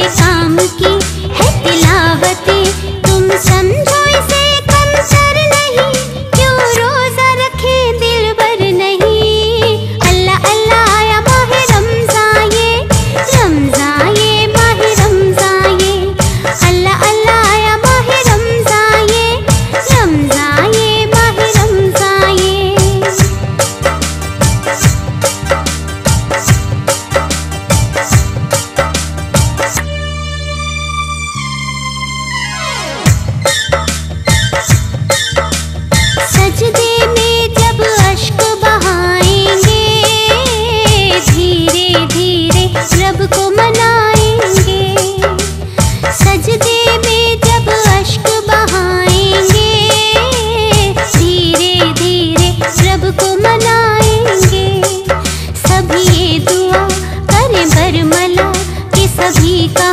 मेरे साथ धीरे रब को मनाएँगे। सजदे में जब अश्क बहाएँगे, धीरे धीरे रब को मनाएँगे। सभी ये दुआ करें कि सभी का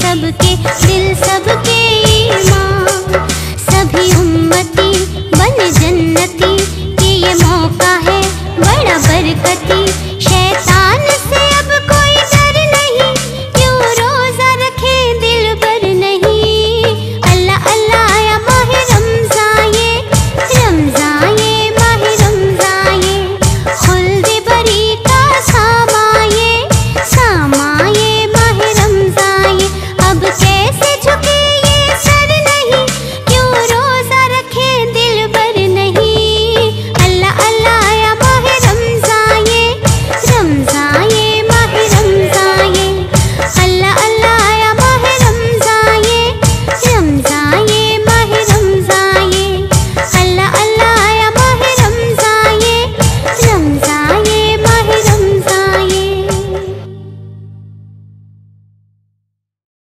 सबके